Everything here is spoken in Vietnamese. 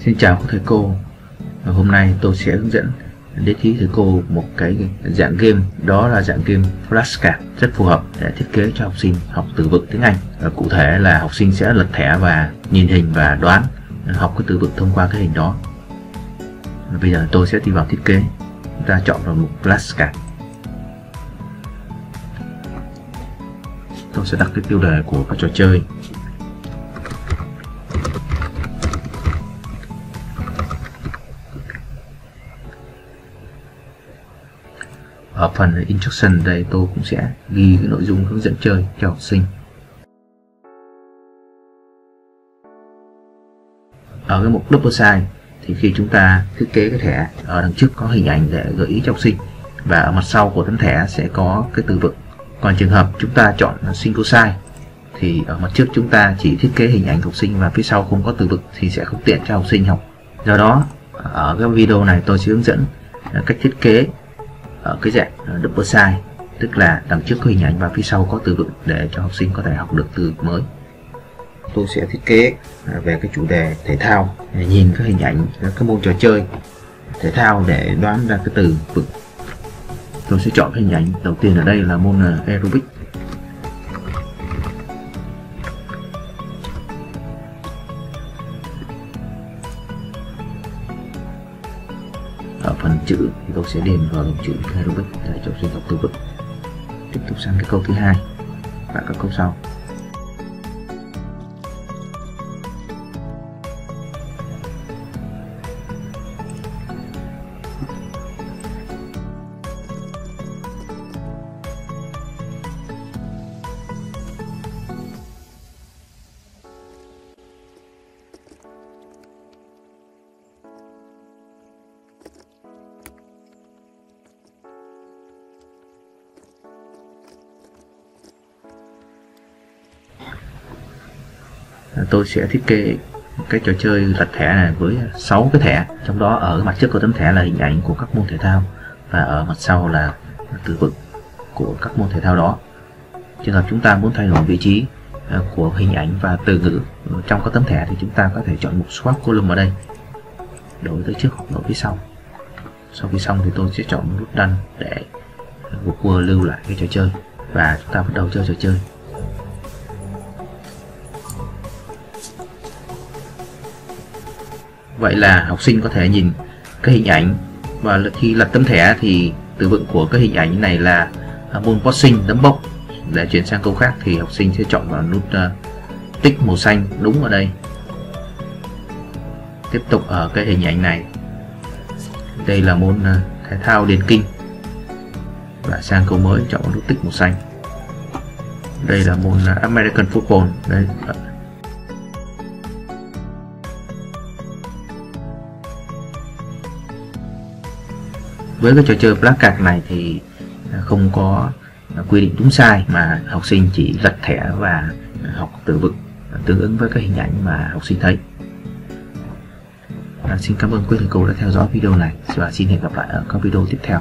Xin chào các thầy cô. Hôm nay tôi sẽ hướng dẫn để thí thầy cô một cái dạng game. Đó là dạng game flashcard, rất phù hợp để thiết kế cho học sinh học từ vựng tiếng Anh. Và cụ thể là học sinh sẽ lật thẻ và nhìn hình và đoán ờ, học cái từ vựng thông qua cái hình đó. Bây giờ tôi sẽ đi vào thiết kế. Chúng ta chọn vào mục flashcard. Tôi sẽ đặt cái tiêu đề của cái trò chơi. Ở phần instruction đây tôi cũng sẽ ghi cái nội dung hướng dẫn chơi cho học sinh. Ở cái mục double sign thì khi chúng ta thiết kế cái thẻ, ở đằng trước có hình ảnh để gợi ý cho học sinh và ở mặt sau của tấm thẻ sẽ có cái từ vựng còn trường hợp chúng ta chọn single size thì ở mặt trước chúng ta chỉ thiết kế hình ảnh học sinh và phía sau không có từ vựng thì sẽ không tiện cho học sinh học. Do đó, ở cái video này tôi sẽ hướng dẫn à, cách thiết kế ở cái dạng à, double size tức là đằng trước có hình ảnh và phía sau có từ vựng để cho học sinh có thể học được từ mới. Tôi sẽ thiết kế về cái chủ đề thể thao để nhìn các hình ảnh các môn trò chơi, thể thao để đoán ra cái từ vựng tôi sẽ chọn hình ảnh đầu tiên ở đây là môn à, aerobic. Ở phần chữ thì tôi sẽ điền vào dòng chữ aerobic để cho dân học từ vựng tiếp tục sang cái câu thứ hai. Và các câu sau. À, tôi sẽ thiết kế cái trò chơi lật thẻ này với 6 cái thẻ. Trong đó ở mặt trước của tấm thẻ là hình ảnh của các môn thể thao và ở mặt sau là từ vựng của các môn thể thao đó. Trường hợp chúng ta muốn thay đổi vị trí à, của hình ảnh và từ ngữ trong các tấm thẻ thì chúng ta có thể chọn mục swap column ở đây. Đổi tới trước hoặc đổi phía sau. Sau khi xong thì tôi sẽ chọn nút đăng để à, Google lưu lại cái trò chơi và chúng ta bắt đầu chơi trò chơi. Vậy là học sinh có thể nhìn cái hình ảnh và khi lật tấm thẻ thì từ vựng của cái hình ảnh này là à, môn boxing đấm bốc. Để chuyển sang câu khác thì học sinh sẽ chọn vào nút uh, tích màu xanh đúng ở đây. Tiếp tục ở cái hình ảnh này. Đây là môn uh, thể thao điền kinh. Và sang câu mới chọn nút tích màu xanh. Đây là môn uh, American football. Đây với cái trò chơi black card này thì à, không có quy định đúng sai mà học sinh chỉ lật thẻ và học từ vựng à, tương ứng với cái hình ảnh mà học sinh thấy. À, xin cảm ơn quý thầy cô đã theo dõi video này. Và xin hẹn gặp lại ở các video tiếp theo.